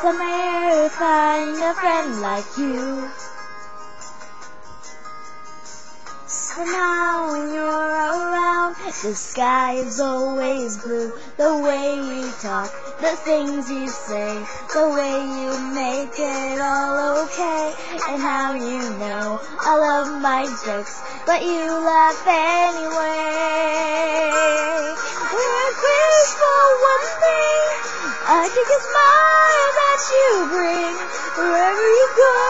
find a friend like you. So now when you're around, the sky is always blue. The way you talk, the things you say, the way you make it all okay, and how you know all of my jokes, but you laugh anyway. I wish for one thing, I think a smile that you bring wherever you go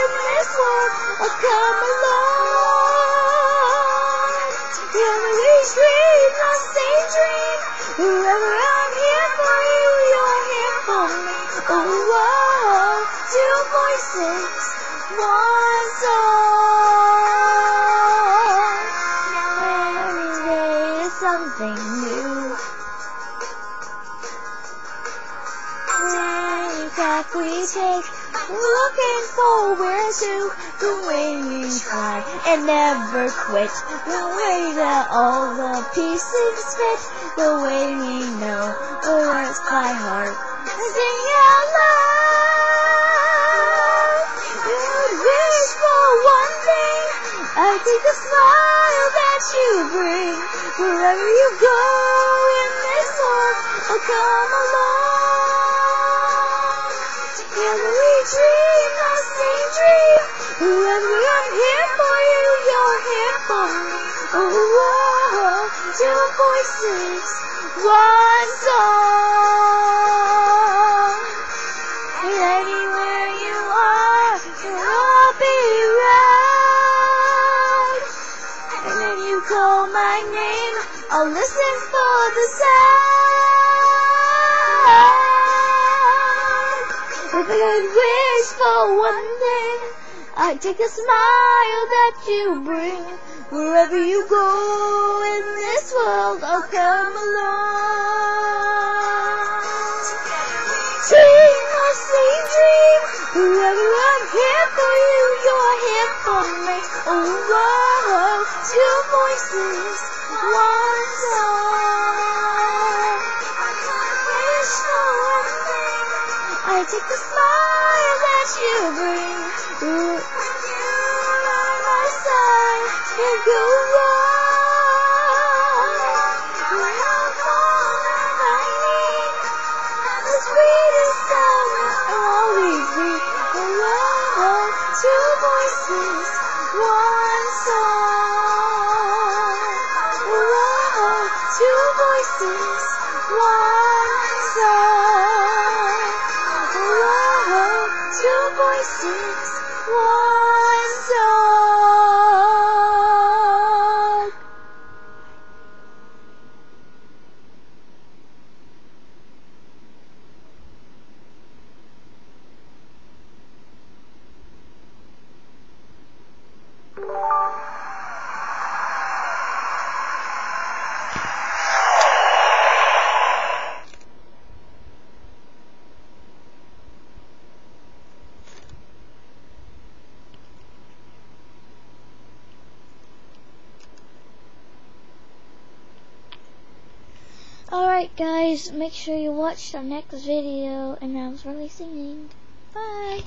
in this world. I'll come along. Together we dream the same dream. Wherever I'm here for you, you're here for me. Oh, whoa, two voices, one song. Every day is something Any we take, looking forward to the way we try and never quit. The way that all the pieces fit, the way we know the words by heart. Sing out loud. You'd wish for one thing. I think the smile that you bring wherever you go in this world. Oh, come along. We dream the same dream. Wherever I'm here for you, you're here for me. Oh, whoa, two voices, one song. And anywhere you are, I'll be around. And when you call my name, I'll listen for the sound. For one thing, I'd take a smile that you bring. Wherever you go in this world, I'll come along. Dream the same dream. Wherever I'm here for you, you're here for me. Oh, whoa, two voices, one song. I take the smile that you bring. When you're by my side, you go wrong. I'm all that I need. The sweetest sound will always be alone. Two voices, one song. Whoa, two voices, one song. Voices, one Alright guys, make sure you watch the next video and I was really singing. Bye!